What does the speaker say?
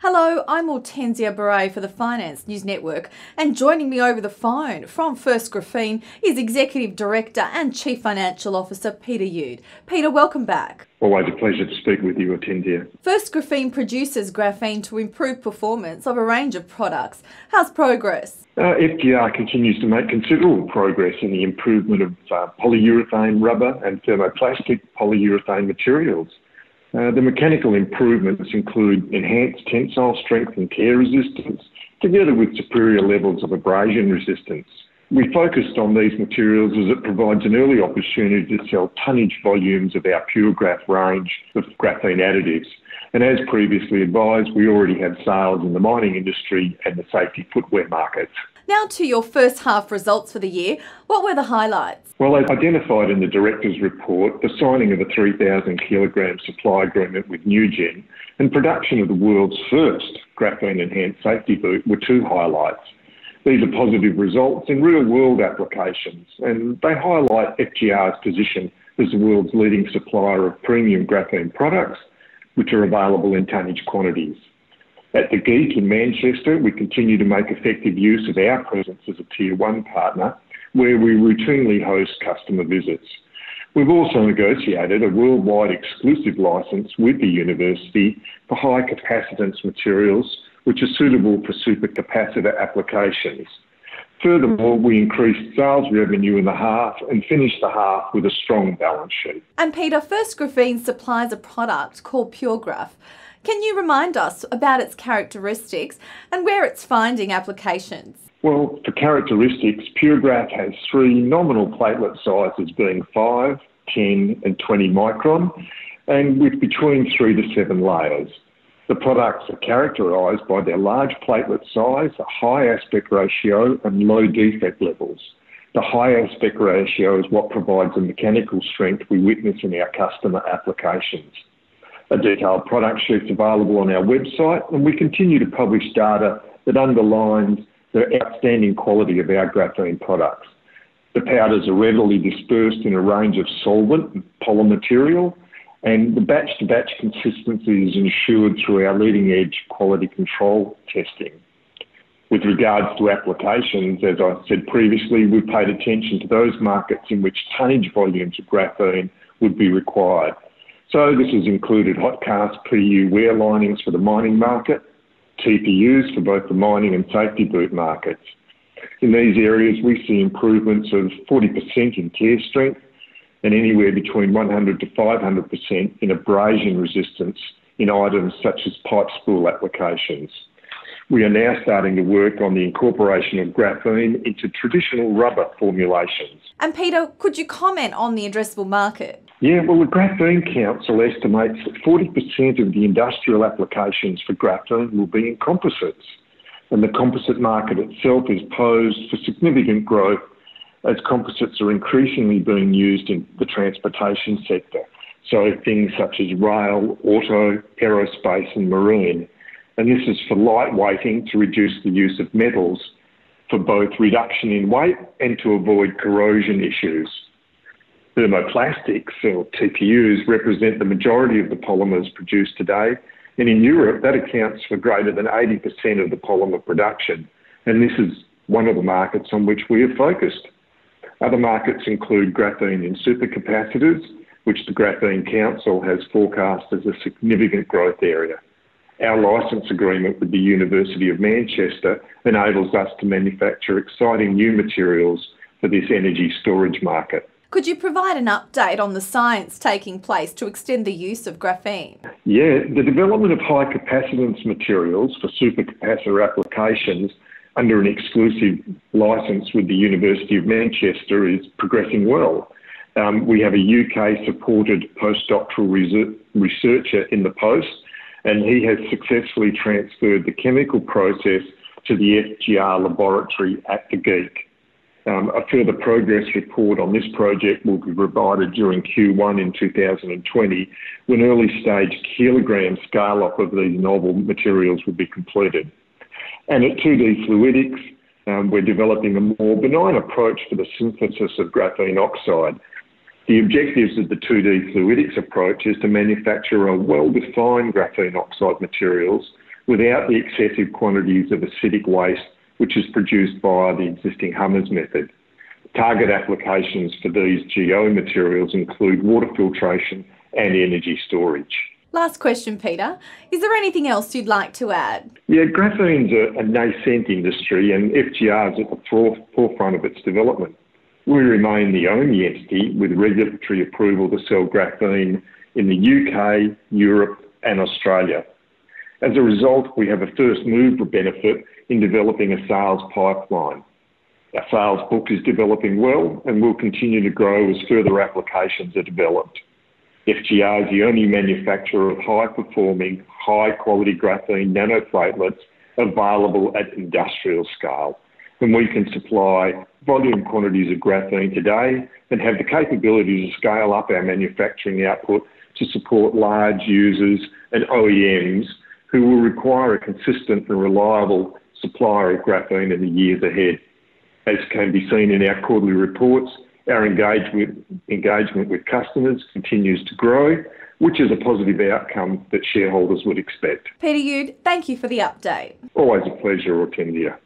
Hello, I'm Hortensia Beret for the Finance News Network, and joining me over the phone from First Graphene is Executive Director and Chief Financial Officer Peter Youd. Peter, welcome back. Always a pleasure to speak with you, Hortensia. First Graphene produces graphene to improve performance of a range of products. How's progress? Uh, FGR continues to make considerable progress in the improvement of uh, polyurethane rubber and thermoplastic polyurethane materials. Uh, the mechanical improvements include enhanced tensile strength and tear resistance, together with superior levels of abrasion resistance. We focused on these materials as it provides an early opportunity to sell tonnage volumes of our PureGraph range of graphene additives. And as previously advised, we already have sales in the mining industry and the safety footwear markets. Now to your first half results for the year. What were the highlights? Well, as identified in the director's report, the signing of a 3,000 kilogram supply agreement with newGen and production of the world's first graphene enhanced safety boot were two highlights. These are positive results in real world applications and they highlight FGR's position as the world's leading supplier of premium graphene products, which are available in tonnage quantities. At the GEIC in Manchester, we continue to make effective use of our presence as a Tier 1 partner, where we routinely host customer visits. We've also negotiated a worldwide exclusive licence with the university for high capacitance materials, which are suitable for supercapacitor applications. Furthermore, we increased sales revenue in the half and finished the half with a strong balance sheet. And Peter, First Graphene supplies a product called PureGraph. Can you remind us about its characteristics and where it's finding applications? Well, for characteristics, PureGraph has three nominal platelet sizes being 5, 10 and 20 micron and with between 3 to 7 layers. The products are characterised by their large platelet size, a high aspect ratio and low defect levels. The high aspect ratio is what provides the mechanical strength we witness in our customer applications. A detailed product sheet available on our website, and we continue to publish data that underlines the outstanding quality of our graphene products. The powders are readily dispersed in a range of solvent and polymer material, and the batch to batch consistency is ensured through our leading edge quality control testing. With regards to applications, as I said previously, we've paid attention to those markets in which tonnage volumes of graphene would be required. So this has included hot cast PU wear linings for the mining market, TPUs for both the mining and safety boot markets. In these areas, we see improvements of 40% in tear strength and anywhere between 100 to 500% in abrasion resistance in items such as pipe spool applications. We are now starting to work on the incorporation of graphene into traditional rubber formulations. And Peter, could you comment on the addressable market? Yeah, well, the Graphene Council estimates that 40% of the industrial applications for graphene will be in composites. And the composite market itself is posed for significant growth as composites are increasingly being used in the transportation sector. So things such as rail, auto, aerospace, and marine. And this is for lightweighting to reduce the use of metals for both reduction in weight and to avoid corrosion issues. Thermoplastics, or TPUs, represent the majority of the polymers produced today, and in Europe, that accounts for greater than 80% of the polymer production. And this is one of the markets on which we are focused. Other markets include graphene in supercapacitors, which the Graphene Council has forecast as a significant growth area. Our license agreement with the University of Manchester enables us to manufacture exciting new materials for this energy storage market. Could you provide an update on the science taking place to extend the use of graphene? Yeah, the development of high capacitance materials for supercapacitor applications under an exclusive license with the University of Manchester is progressing well. Um, we have a UK supported postdoctoral researcher in the post, and he has successfully transferred the chemical process to the FGR laboratory at the GEIC. Um, a further progress report on this project will be provided during Q1 in 2020 when early stage kilogram scale up of these novel materials will be completed. And at 2D Fluidics, um, we're developing a more benign approach for the synthesis of graphene oxide. The objectives of the 2D Fluidics approach is to manufacture a well-defined graphene oxide materials without the excessive quantities of acidic waste which is produced by the existing Hummers method. Target applications for these GO materials include water filtration and energy storage. Last question, Peter. Is there anything else you'd like to add? Yeah, graphene's a, a nascent industry and FGR is at the forefront of its development. We remain the only entity with regulatory approval to sell graphene in the UK, Europe, and Australia. As a result, we have a first mover benefit in developing a sales pipeline. Our sales book is developing well and will continue to grow as further applications are developed. FGR is the only manufacturer of high-performing, high-quality graphene nanoplatelets available at industrial scale, and we can supply volume quantities of graphene today and have the capability to scale up our manufacturing output to support large users and OEMs who will require a consistent and reliable supplier of graphene in the years ahead. As can be seen in our quarterly reports, our engagement, engagement with customers continues to grow, which is a positive outcome that shareholders would expect. Peter Youd, thank you for the update. Always a pleasure, Hortensia.